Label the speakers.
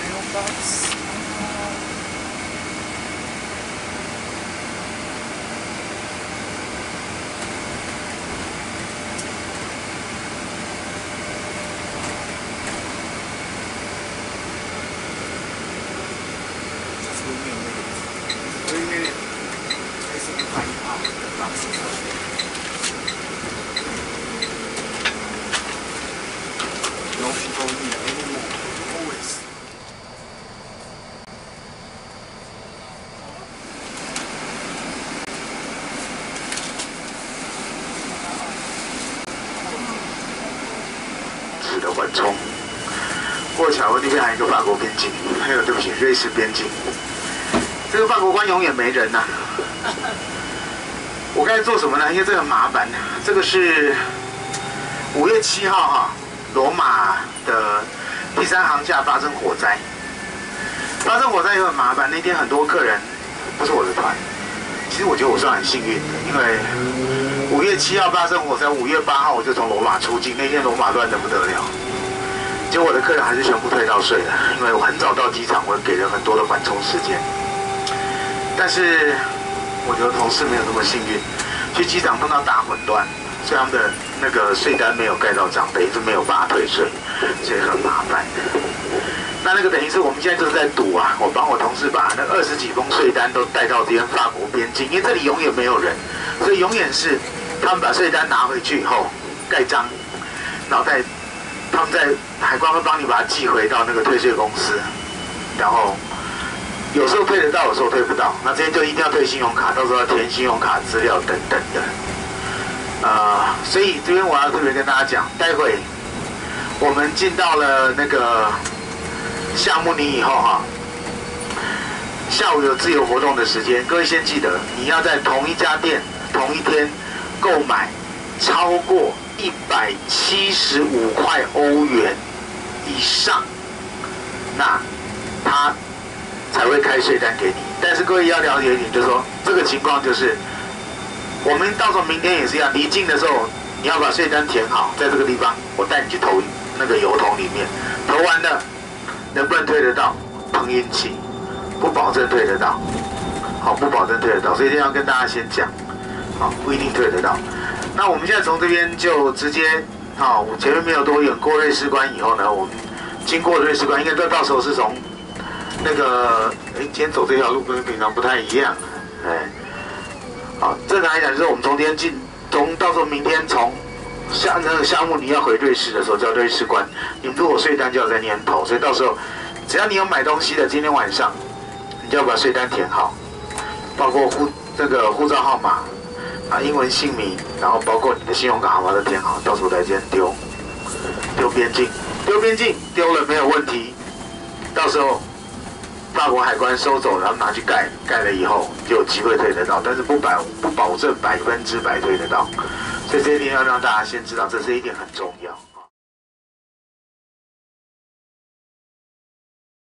Speaker 1: mailbox? Just give me a minute. Three minute. Basically find out the box
Speaker 2: 的缓冲。过桥那边还有一个法国边境，还有对不起，瑞士边境。这个法国关永远没人呐、我该做什么呢？因为这个很麻烦。这个是五月七号哈，罗马的第三航厦发生火灾。发生火灾也很麻烦，那天很多客人不是我的团。其实我觉得我算很幸运的，因为月七号发生火灾，五月八号我就从罗马出境，那天罗马乱得不得了。结果我的客人还是全部退到睡了，因为我很早到机场，我给了很多的缓冲时间。但是我觉得同事没有那么幸运，去机场碰到大混乱，所以他们的那个税单没有盖到章，等于是没有办法退税，所以很麻烦。那那个等于是我们现在就是在赌啊！我帮我同事把那二十几封税单都带到这边法国边境，因为这里永远没有人，所以永远是他们把税单拿回去以后盖章，然后再他们在海关会帮你把它寄回到那个退税公司，然后有时候退得到，有时候退不到。那这边就一定要退信用卡，到时候要填信用卡资料等等的。呃，所以这边我要特别跟大家讲，待会我们进到了那个夏目尼以后哈，下午有自由活动的时间，各位先记得，你要在同一家店同一天购买超过一百七十五块欧元以上，那他才会开税单给你。但是各位要了解一点，就是说这个情况就是，我们到时候明天也是一样，离境的时候你要把税单填好，在这个地方我带你去投那个邮筒里面，投完了能不能退得到，碰运气，不保证退得到，好，不保证退得到，所以一定要跟大家先讲，不一定退得到。那我们现在从这边就直接，好，我前面没有多远，过瑞士关以后呢，我们经过瑞士关，应该到到时候是从那个，哎，今天走这条路跟平常不太一样，哎，好，正常来讲就是我们从今天进，从到时候明天从下那个项目你要回瑞士的时候叫瑞士关，你们如果税单就要在年头，所以到时候只要你有买东西的，今天晚上你就要把税单填好，包括护这个护照号码啊、英文姓名，然后包括你的信用卡号码都填好，到时候来这样丢，丢边境，丢边境丢了没有问题，到时候法国海关收走，然后拿去盖，盖了以后就有机会退得到，但是不保不保证百分之百退得到，所以这一点要让大家先知道，这是一点很重要。